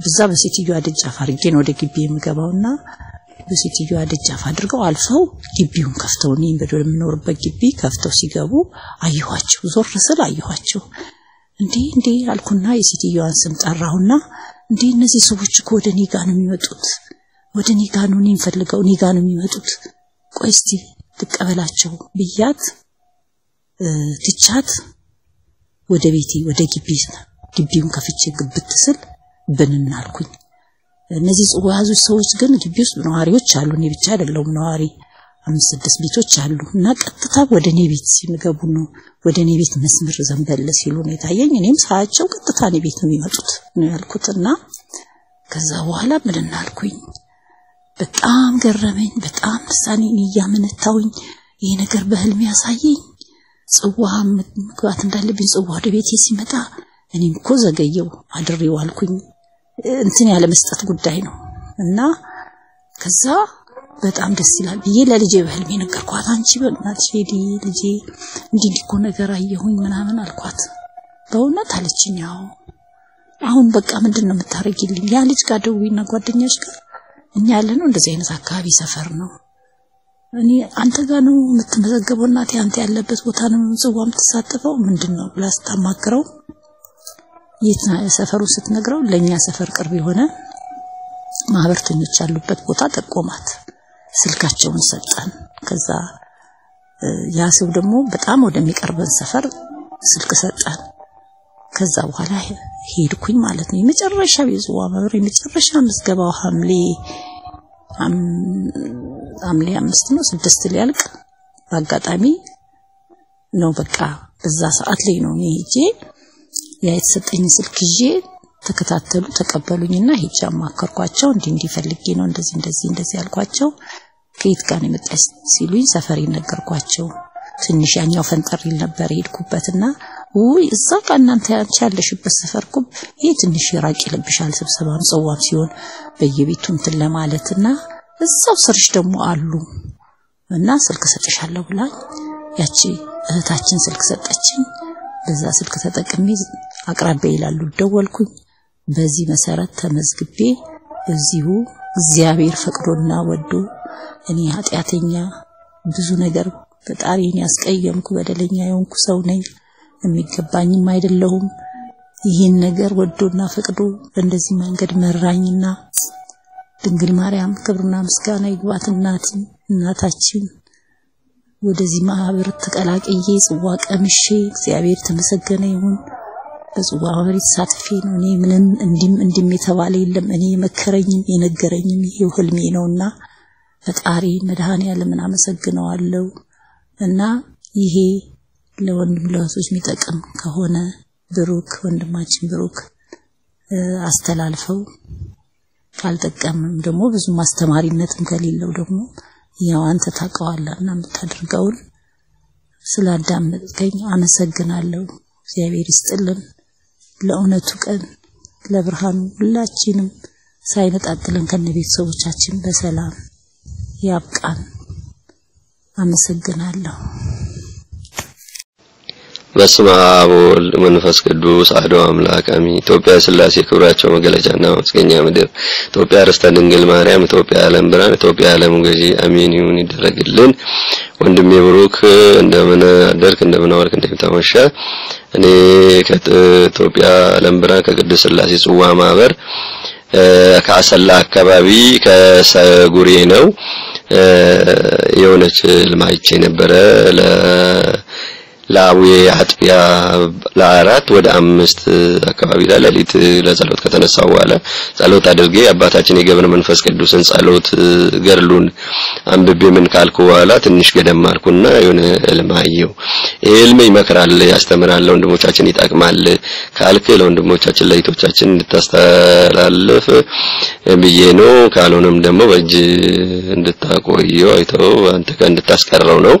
በዛ በሴትዮዋ ደጃፍ አድርጌ ነው ወደ ግቢ የምገባውና በሴትዮዋ ደጃፍ አድርገው አልፈው ግቢውን ከፍተው እኔ በምኖርበት ግቢ ከፍተው ሲገቡ አየኋቸው። ዞር ስል አየኋቸው። እንዴ እንዴ አልኩና የሴትዮዋን ስም ጠራሁና እንዴ እነዚህ ሰዎች እኮ ወደ እኔ ነው የሚመጡት፣ ወደ እኔ ነው እኔን ፈልገው እኔ ነው የሚመጡት። ቆይ እስቲ ልቀበላቸው ብያት ትቻት ወደ ቤቴ ወደ ግቢ ግቢውን ከፍቼ ግብት ስል ብንን አልኩኝ። እነዚህ ጽዋ የያዙ ሰዎች ግን ግቢ ውስጥ ነዋሪዎች አሉ። እኔ ብቻ አይደለሁም ነዋሪ፣ አምስት ስድስት ቤቶች አሉ እና ቀጥታ ወደ እኔ ቤት ሲገቡ ነው ወደ እኔ ቤት መስመር ዘንበል ሲሉ ነው የታየኝ። እኔም ሳያቸው ቀጥታ እኔ ቤት ነው የሚመጡት ነው ያልኩት እና ከዛ በኋላ ምን እናልኩኝ በጣም ገረመኝ። በጣም ልሳኔን እያመነታውኝ ይሄ ነገር በህልም ያሳየኝ ጽዋ መግባት እንዳለብኝ ጽዋ ወደ ቤቴ ሲመጣ እኔም እኮ ዘገየው አድሬው አልኩኝ። እንትን ያለ መስጠት ጉዳይ ነው እና ከዛ በጣም ደስ ይላል ብዬ ለልጄ በህልሜ ነገርኳት። አንቺ በእናትሽ ሄዲ ልጄ እንዲህ እንዲህ እኮ ነገር አየሁኝ ምናምን አልኳት። በእውነት አለችኝ። አዎ አሁን በቃ ምንድን ነው የምታደርጊልኝ? ያ ልጅ ጋር ደውይና ጓደኛሽ ጋር እኛ ያለ ነው እንደዚህ አይነት አካባቢ ሰፈር ነው እኔ አንተ ጋር ነው የምትመዘገበው እናቴ አንተ ያለበት ቦታ ነው ጽዋ የምትሳተፈው ምንድን ነው ብላ ስታማክረው የት ሰፈሩ ስትነግረው ለእኛ ሰፈር ቅርብ የሆነ ማህበርተኞች ያሉበት ቦታ ጠቆማት። ስልካቸውን ሰጠን። ከዛ ያ ሰው ደግሞ በጣም ወደሚቀርበን ሰፈር ስልክ ሰጠን። ከዛ በኋላ ሄድኩኝ ማለት ነው። የመጨረሻ የጽዋ ማህበር የመጨረሻ ምዝገባው ሐምሌ ሐምሌ አምስት ነው ስድስት ሊያልቅ በአጋጣሚ ነው። በቃ በዛ ሰዓት ላይ ነው እኔ ሄጄ ያ የተሰጠኝ ስልክ ይዤ ተከታተሉ ተቀበሉኝና ሄጄ አማከርኳቸው። እንዲህ እንዲህ ፈልጌ ነው እንደዚህ እንደዚህ እንደዚህ ያልኳቸው። ከየት ጋር ነው የመጣች ሲሉኝ ሰፈር ነገርኳቸው። ትንሽ ያኛው ፈንጠር ይል ነበር የሄድኩበትና ውይ እዛ ጋር እናንተ ያንቺ ያለሽበት ሰፈር እኮ ይሄ ትንሽ ራቅ ይልብሻል፣ ስብሰባም ጽዋም ሲሆን በየቤቱ እንትን ለማለትና እዛው ስርሽ ደግሞ አሉ እና ስልክ ሰጥሻለሁ ብላኝ ያቺ እህታችን ስልክ ሰጠችኝ። በዛ ስልክ ተጠቅሜ አቅራቢያ ይላሉ ደወልኩኝ። በዚህ መሰረት ተመዝግቤ እዚሁ እግዚአብሔር ፈቅዶና ወዶ እኔ ኃጢአተኛ ብዙ ነገር ፈጣሪን ያስቀየምኩ በደለኛ የሆንኩ ሰው ነኝ፣ የሚገባኝም አይደለሁም። ይህን ነገር ወዶና ፈቅዶ በእንደዚህ መንገድ መራኝና ድንግል ማርያም ክብርና ምስጋና ይግባት እናት እናታችን ወደዚህ ማህበር ተቀላቅዬ ጽዋ ቀምሼ እግዚአብሔር ተመሰገነ ይሁን። በጽዋ ማህበር ተሳትፌ ነው። እኔ ምንም እንዲም እንዲም የተባለ የለም። እኔ የመከረኝም የነገረኝም ይሄው ህልሜ ነውና ፈጣሪ መድኃኔዓለምን አመሰግነዋለሁ። እና ይሄ ለወንድም ለእህቶች የሚጠቅም ከሆነ ብሩክ ወንድማችን ብሩክ አስተላልፈው ካልጠቀምም ደግሞ ብዙ ማስተማሪነትም ከሌለው ደግሞ ያው አንተ ታውቀዋለህና የምታደርገውን ስላዳመጥከኝ አመሰግናለሁ። እግዚአብሔር ይስጥልን። ለእውነቱ ቀን ለብርሃኑ ሁላችንም ሳይነጣጥለን ከነ ቤተሰቦቻችን በሰላም ያብቃን። አመሰግናለሁ። በስመ አብ ወወልድ መንፈስ ቅዱስ አሐዱ አምላክ አሜን። ኢትዮጵያ የሥላሴ ክብራቸው መገለጫና ማመስገኛ ምድር፣ ኢትዮጵያ ርስተ ድንግል ማርያም፣ ኢትዮጵያ የዓለም ብርሃን፣ ኢትዮጵያ የዓለም ገዢ አሜን ይሁን ይደረግልን። ወንድሜ ብሩክ እንደምን አደርክ? እንደምን ዋልክ? እንደምን ታመሸ? እኔ ከኢትዮጵያ ዓለም ብርሃን ከቅድስት ሥላሴ ጽዋ ማህበር ከአሰላ አካባቢ ከሰጉሬ ነው የሆነች ልማይቼ ነበረ ለ ለአቡዬ አጥቢያ ለአራት ወደ አምስት አካባቢ ላይ ሌሊት ለጸሎት ከተነሳው በኋላ ጸሎት አድርጌ አባታችን የገብረ መንፈስ ቅዱስን ጸሎት ገድሉን አንብቤ ምን ካልኩ በኋላ ትንሽ ገደም አልኩና የሆነ ህልም አየሁ። ይህ ህልም ይመክራል፣ ያስተምራል፣ ለወንድሞቻችን ይጠቅማል ካልክ ለወንድሞቻችን ለይቶቻችን እንድታስተላልፍ ብዬ ነው። ካልሆነም ደግሞ በእጅ እንድታቆየው አይተው አንተ እንድታስቀረው ነው።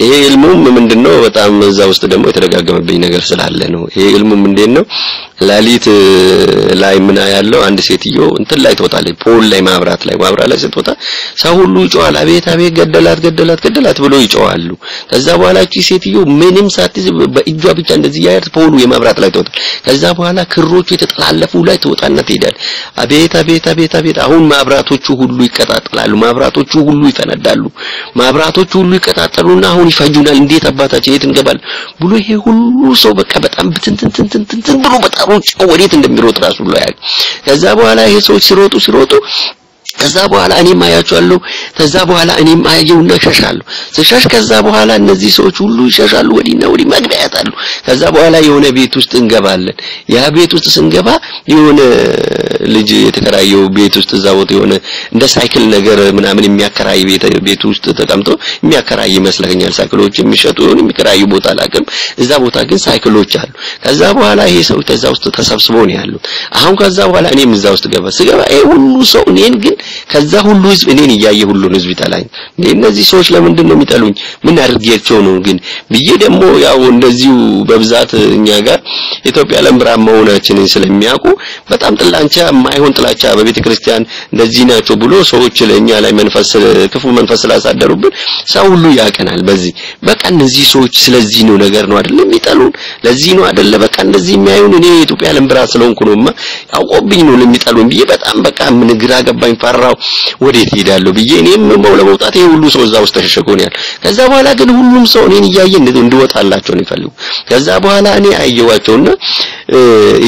ይሄ ህልሙም ምንድነው? በጣም እዛ ውስጥ ደግሞ የተደጋገመብኝ ነገር ስላለ ነው። ይሄ ህልሙም እንዴት ነው? ሌሊት ላይ ምን ያለው አንድ ሴትዮ እንትን ላይ ትወጣለች፣ ፖል ላይ ማብራት ላይ ማብራት ላይ ስትወጣ ሰው ሁሉ ይጮሃል። አቤት አቤት፣ ገደላት ገደላት ገደላት ብሎ ይጮሃሉ። ከዛ በኋላ እቺ ሴትዮ ምንም ሳትይዝ በእጇ ብቻ እንደዚህ ያያት ፖሉ የማብራት ላይ ትወጣ። ከዛ በኋላ ክሮቹ የተጠላለፉ ላይ ትወጣና ትሄዳል። አቤት አቤት አቤት አቤት፣ አሁን ማብራቶቹ ሁሉ ይቀጣጠላሉ፣ ማብራቶቹ ሁሉ ይፈነዳሉ፣ ማብራቶቹ ሁሉ ይቀጣጠሉና አሁን ይፈጁናል። እንዴት አባታችን የት እንገባለን ብሎ ይሄ ሁሉ ሰው በቃ በጣም ብትንትንትንትን ብሎ በጣም ወዴት እንደሚሮጥ ራሱ ብሎ ያል። ከዛ በኋላ ይሄ ሰዎች ሲሮጡ ሲሮጡ ከዛ በኋላ እኔም አያቸዋለሁ። ከዛ በኋላ እኔም አየውና ሸሻለሁ። ስሸሽ ከዛ በኋላ እነዚህ ሰዎች ሁሉ ይሸሻሉ፣ ወዲና ወዲህ መግቢያ ያጣሉ። ከዛ በኋላ የሆነ ቤት ውስጥ እንገባለን። ያ ቤት ውስጥ ስንገባ የሆነ ልጅ የተከራየው ቤት ውስጥ እዛ ቦታ የሆነ እንደ ሳይክል ነገር ምናምን የሚያከራይ ቤት ውስጥ ተቀምጦ የሚያከራይ ይመስለኛል። ሳይክሎች የሚሸጡ ይሁን የሚከራዩ ቦታ አላውቅም። እዛ ቦታ ግን ሳይክሎች አሉ። ከዛ በኋላ ይሄ ሰው ከዛ ውስጥ ተሰብስበው ነው ያሉት። አሁን ከዛ በኋላ እኔም እዛ ውስጥ ገባ ስገባ ይሄ ሁሉ ሰው እኔን ግን ከዛ ሁሉ ህዝብ እኔን እያየ ሁሉን ህዝብ ይጠላኝ። እነዚህ ሰዎች ለምንድን ነው የሚጠሉኝ? ምን አድርጌያቸው ነው ግን ብዬ ደግሞ ያው እንደዚሁ በብዛት እኛ ጋር ኢትዮጵያ ዓለም ብርሃን መሆናችንን ስለሚያውቁ በጣም ጥላቻ የማይሆን ጥላቻ በቤተ ክርስቲያን እንደዚህ ናቸው ብሎ ሰዎች ለእኛ ላይ መንፈስ ክፉ መንፈስ ስላሳደሩብን ሰው ሁሉ ያቀናል። በዚህ በቃ እነዚህ ሰዎች ስለዚህ ነው ነገር ነው አይደል የሚጠሉን፣ ለዚህ ነው አይደለ በቃ እንደዚህ የሚያዩን። እኔ የኢትዮጵያ ብርሃን ስለሆንኩ ነውማ አውቆብኝ ነው ለሚጠሉን ብዬ በጣም በቃ ምን ግራ ገባኝ፣ ፈራው። ወዴት ሄዳለሁ ብዬ እኔም ለመውጣት ይሄ ሁሉ ሰው እዛ ውስጥ ተሸሸጎ ነው ያለ። ከዛ በኋላ ግን ሁሉም ሰው እኔን እያየ እንድወጣላቸው ነው ይፈልጉ። ከዛ በኋላ እኔ አየዋቸውና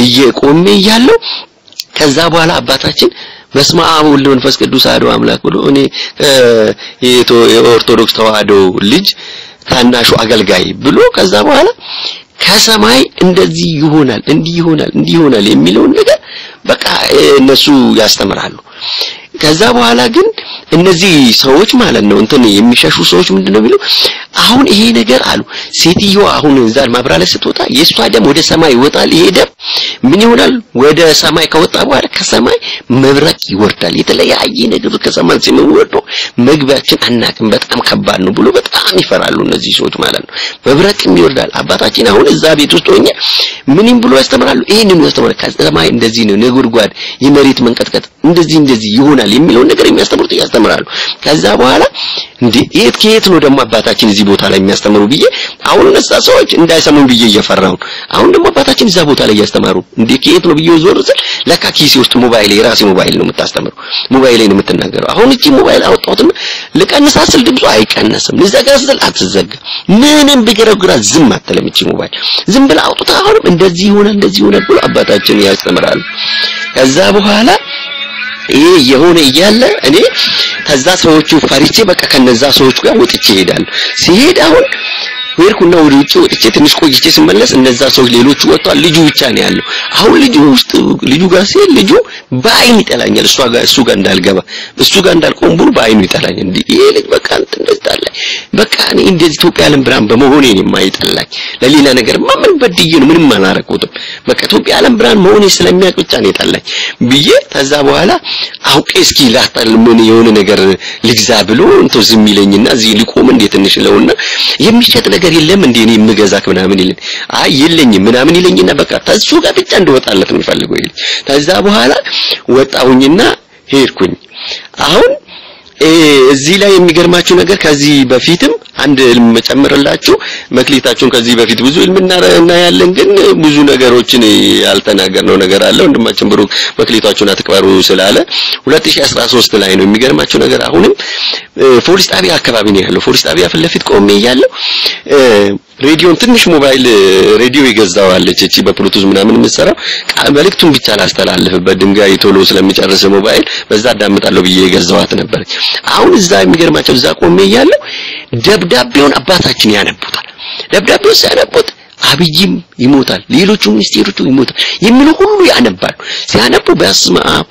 እየቆሜ እያለሁ ከዛ በኋላ አባታችን በስመ አብ ወወልድ ወመንፈስ ቅዱስ አሐዱ አምላክ ብሎ እኔ የኦርቶዶክስ ተዋህዶ ልጅ ታናሹ አገልጋይ ብሎ ከዛ በኋላ ከሰማይ እንደዚህ ይሆናል እንዲህ ይሆናል እንዲህ ይሆናል የሚለውን ነገር በቃ እነሱ ያስተምራሉ። ከዛ በኋላ ግን እነዚህ ሰዎች ማለት ነው እንትን የሚሸሹ ሰዎች ምንድነው የሚለው አሁን ይሄ ነገር አሉ ሴትዮዋ አሁን እዛ ማብራ ስትወጣ የእሷ ደም ወደ ሰማይ ይወጣል። ይሄ ደም ምን ይሆናል? ወደ ሰማይ ከወጣ በኋላ ከሰማይ መብረቅ ይወርዳል። የተለያየ ነገር ከሰማይ ሲወርዱ መግቢያችን አናቅም፣ በጣም ከባድ ነው ብሎ በጣም ይፈራሉ እነዚህ ሰዎች ማለት ነው። መብረቅም ይወርዳል። አባታችን አሁን እዛ ቤት ውስጥ ሆኜ ምንም ብሎ ያስተምራሉ። ይሄንን ያስተምራሉ። ከሰማይ እንደዚህ ነው ነጎድጓድ፣ የመሬት መንቀጥቀጥ እንደዚህ እንደዚህ ይሆናል የሚለውን ነገር የሚያስተምሩት ያስተምራሉ። ከዛ በኋላ እንዴ የት ከየት ነው ደግሞ አባታችን እዚህ ቦታ ላይ የሚያስተምሩ ብዬ አሁን እነዛ ሰዎች እንዳይሰሙኝ ብዬ እየፈራሁ አሁን ደግሞ አባታችን እዛ ቦታ ላይ እያስተማሩ እንዴ ከየት ነው ብዬ ዞር ስል ለካ ኪሴ ውስጥ ሞባይል የራሴ ሞባይል ነው የምታስተምረው ሞባይል ነው የምትናገረው። አሁን እቺ ሞባይል አወጣሁትና ልቀንሳት ስል ድምፁ አይቀነስም፣ ልዘጋ ስል አትዘጋ፣ ምንም ብገረግራ ዝም አትልም እቺ ሞባይል ዝም ብላ አውጡታ አሁንም እንደዚህ ይሆናል እንደዚህ ይሆናል ብሎ አባታችን ያስተምራሉ። ከዛ በኋላ ይሄ የሆነ እያለ እኔ ከዛ ሰዎቹ ፈሪቼ በቃ ከነዛ ሰዎች ጋር ወጥቼ እሄዳለሁ። ሲሄድ አሁን ሄድኩና ወደ ውጭ ወጥቼ ትንሽ ቆይቼ ስመለስ እነዛ ሰዎች ሌሎቹ ወጥተዋል። ልጁ ብቻ ነው ያለው። አሁን ልጁ ውስጥ ልጁ ጋር ሲሄድ ልጁ በአይን ይጠላኛል። እሷ ጋር እሱ ጋር እንዳልገባ እሱ ጋር እንዳልቆም ብሎ በአይኑ ይጠላኛል። ይሄ ልጅ በቃ እንትን በቃ እኔ እንደዚህ ኢትዮጵያ ዓለም ብርሃን በመሆኔ ነው የማይጠላኝ። ለሌላ ነገር ምን በድዬ ነው ምንም አላረኩትም። በቃ ኢትዮጵያ ዓለም ብርሃን መሆኔ ስለሚያውቅ ብቻ ነው የጠላኝ ብዬ ከዛ በኋላ አውቄ እስኪ ላጣል ምን የሆነ ነገር ልግዛ ብሎ እንትን ዝም ይለኝና እዚህ ሊቆም እንዴ ትንሽ ለውና የሚሸጥ ነገር የለም እንዴ እኔ የምገዛክ ምናምን ይለኝ። አይ የለኝም ምናምን ይለኝና በቃ ተሱ ጋር ብቻ እንደወጣለት ነው የሚፈልገው ይለኝ። ከዛ በኋላ ወጣሁኝና ሄድኩኝ አሁን እዚህ ላይ የሚገርማችሁ ነገር ከዚህ በፊትም አንድ እልም መጨምርላችሁ መክሊታችሁን ከዚህ በፊት ብዙ እልም እናያለን፣ ግን ብዙ ነገሮችን ያልተናገርነው ነገር አለ። ወንድማችን ብሩክ መክሊታችሁን አትቅበሩ ስላለ 2013 ላይ ነው። የሚገርማችሁ ነገር አሁንም ፖሊስ ጣቢያ አካባቢ ነው ያለው። ፖሊስ ጣቢያ ፊት ለፊት ቆሜ እያለሁ ሬዲዮን ትንሽ ሞባይል ሬዲዮ ይገዛዋለች እቺ በብሉቱዝ ምናምን የምትሰራው መልእክቱን ብቻ ላስተላልፍበት ድንጋይ ቶሎ ስለሚጨርስ ሞባይል በዛ አዳምጣለሁ ብዬ የገዛዋት ነበር። አሁን እዛ የሚገርማቸው እዛ ቆሜ እያለሁ ደብዳቤውን አባታችን ያነቡታል። ደብዳቤውን ሲያነቡት አብይም ይሞታል፣ ሌሎቹ ሚኒስቴሮቹ ይሞታል የሚሉ ሁሉ ያነባሉ። ሲያነቡ በስመ አብ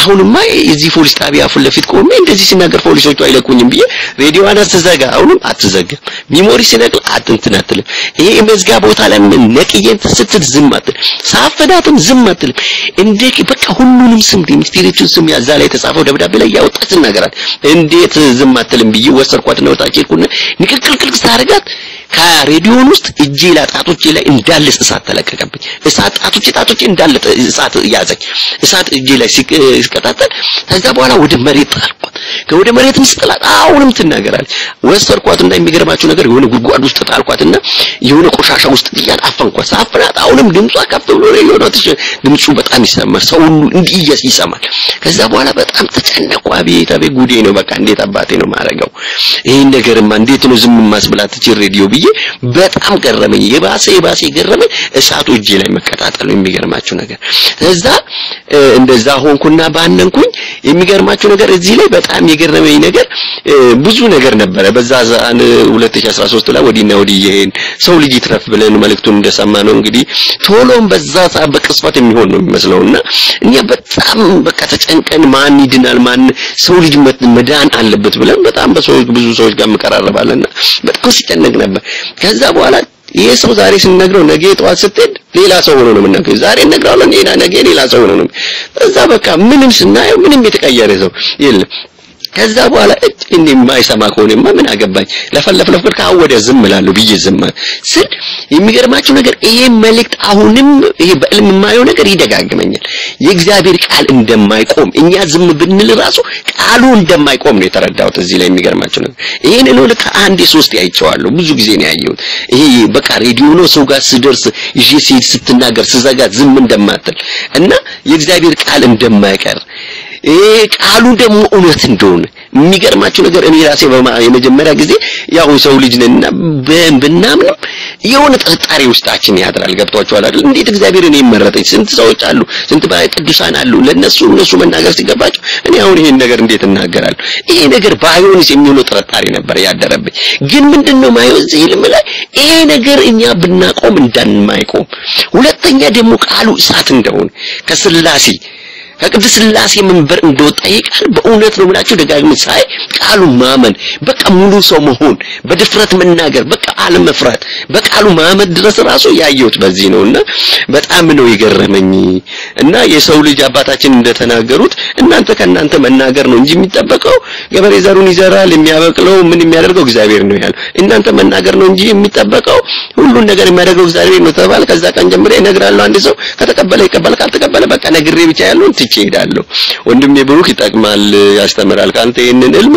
አሁንማ የዚህ ፖሊስ ጣቢያ ፊት ለፊት ቆሜ እንደዚህ ሲናገር ፖሊሶቹ አይለቁኝም ብዬ ሬዲዮዋን አትዘጋ፣ አሁንም አትዘጋም፣ ሚሞሪ ሲነቅል አትንትን አትልም። ይሄ መዝጋ ቦታ ላይ ነቅዬን ስትል ዝም አትልም፣ ሳፈዳትም ዝም አትልም። እንደ በቃ ሁሉንም ስም የሚኒስቴሮቹን ስም ያዛ ላይ የተጻፈው ደብዳቤ ላይ ያወጣች ትናገራል። እንዴት ዝም አትልም ብዬ ወሰድኳትና ወጣች ሄድኩና ንቅልቅልቅል ሳደርጋት ከሬዲዮን ውስጥ እጄ ላይ ጣቶቼ ላይ እንዳለ እሳት ተለቀቀብኝ። እሳት ጣቶቼ ጣቶቼ እንዳለ እሳት ያዘኝ። እሳት እጄ ላይ ሲቀጣጠል ከዛ በኋላ ወደ መሬት ጣልኳት። ከወደ መሬትም ስጥላት አሁንም ትናገራለች። ወሰድኳትና የሚገርማችሁ ነገር የሆነ ጉድጓድ ውስጥ ጣልኳትና የሆነ ቆሻሻ ውስጥ ጥያት አፈንኳት። ሳፍናት አሁንም ድምጿ ከፍ ብሎ የሆነ ድምፁ በጣም ይሰማል። ሰው ሁሉ እንዲህ ይሰማል። ከዛ በኋላ በጣም ተጨነቅኩ። አቤት አቤት ጉዴ ነው። በቃ እንዴት አባቴ ነው ማረገው ይሄን ነገርማ እንዴት ነው ዝም ማስብላት ሬዲዮ ብዬ ብዬ በጣም ገረመኝ። የባሰ የባሰ የገረመኝ እሳቱ እጄ ላይ መቀጣጠሉ የሚገርማችሁ ነገር እዛ እንደዛ ሆንኩና ባነንኩኝ። የሚገርማችሁ ነገር እዚህ ላይ በጣም የገረመኝ ነገር ብዙ ነገር ነበረ። በዛ ዛን 2013 ላይ ወዲና ወዲህ ይሄን ሰው ልጅ ይትረፍ ብለን መልእክቱን እንደሰማ ነው እንግዲህ ቶሎም በዛ ሰዓት በቅጽበት የሚሆን ነው የሚመስለውና እኛ በጣም በቃ ተጨንቀን ማን ይድናል ማን ሰው ልጅ መዳን አለበት ብለን በጣም በሰዎች ብዙ ሰዎች ጋር እንቀራረባለንና በጣም ሲጨነቅ ነበር። ከዛ በኋላ ይሄ ሰው ዛሬ ስንነግረው ነገ ጠዋት ስትሄድ ሌላ ሰው ሆኖ ነው የምናገኘው። ዛሬ እነግረዋለን ሌላ ነገ ሌላ ሰው ሆኖ ነው። እዛ በቃ ምንም ስናየው ምንም የተቀየረ ሰው የለም። ከዛ በኋላ እጭ የማይሰማ ከሆነማ ምን አገባኝ ለፈለፍለፍ ከአሁን ወዲያ ዝም እላለሁ ብዬ ዝም ስል የሚገርማችሁ ነገር ይሄ መልእክት አሁንም ይሄ በዕልም የማየው ነገር ይደጋግመኛል። የእግዚአብሔር ቃል እንደማይቆም እኛ ዝም ብንል ራሱ ቃሉ እንደማይቆም ነው የተረዳሁት። እዚህ ላይ የሚገርማችሁ ነገር ይሄን ነው ልክ አንዴ ሶስቴ አይቼዋለሁ። ብዙ ጊዜ ነው ያየሁት። ይሄ በቃ ሬዲዮ ነው ሰው ጋር ስደርስ ይዤ ሲሄድ ስትናገር ስዘጋት ዝም እንደማትል እና የእግዚአብሔር ቃል እንደማይቀር ቃሉ ደግሞ እውነት እንደሆነ የሚገርማችሁ ነገር እኔ ራሴ የመጀመሪያ ጊዜ ያው ሰው ልጅ ነንና ብናምንም የሆነ ጥርጣሬ ውስጣችን ያድራል። ገብቷችኋል አይደል? እንዴት እግዚአብሔር እኔ መረጠኝ? ስንት ሰዎች አሉ፣ ስንት ባይ ቅዱሳን አሉ። ለነሱ እነሱ መናገር ሲገባቸው እኔ አሁን ይሄን ነገር እንዴት እናገራለሁ? ይሄ ነገር ባይሆንስ የሚሆነው ጥርጣሬ ነበር ያደረብኝ። ግን ምንድነው ማየው እዚህ ህልም ላይ ይሄ ነገር እኛ ብናቆም እንደማይቆም፣ ሁለተኛ ደግሞ ቃሉ እሳት እንደሆነ ከስላሴ ከቅድስት ስላሴ መንበር እንደወጣ ይሄ ቃል በእውነት ነው የምላችሁ። ደጋግሜ ሳይ ቃሉ ማመን በቃ ሙሉ ሰው መሆን፣ በድፍረት መናገር፣ በቃ አለመፍራት፣ በቃሉ ማመን ድረስ ራሱ ያየሁት በዚህ ነውና በጣም ነው የገረመኝ። እና የሰው ልጅ አባታችን እንደተናገሩት እናንተ ከእናንተ መናገር ነው እንጂ የሚጠበቀው ገበሬ ዘሩን ይዘራል፣ የሚያበቅለው ምን የሚያደርገው እግዚአብሔር ነው ያለው። እናንተ መናገር ነው እንጂ የሚጠበቀው ሁሉን ነገር የሚያደርገው እግዚአብሔር ነው ተባለ። ከዛ ቀን ጀምሬ እነግራለሁ። አንድ ሰው ከተቀበለ ይቀበል፣ ካልተቀበለ በቃ ነግሬ ብቻ ያለውን ትቼ እሄዳለሁ። ወንድሜ ብሩክ ይጠቅማል፣ ያስተምራል። ካንተ ይህንን ዕልም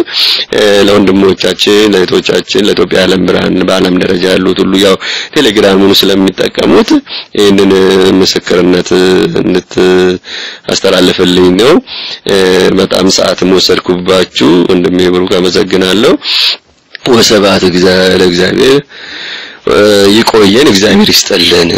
እ፣ ለወንድሞቻችን፣ ለእህቶቻችን፣ ለኢትዮጵያ ዓለም ብርሃን በዓለም ደረጃ ያሉት ሁሉ ያው ቴሌግራሙን ስለሚጠቀሙት ይህንን ምስክርነት እ፣ እንድት አስተላልፍልኝ ነው። በጣም ሰዓት ወሰድኩባችሁ። ወንድሜ ብሩክ አመሰግናለሁ። ወስብሐት ለእግዚአብሔር። ይቆየን። እግዚአብሔር ይስጥልን።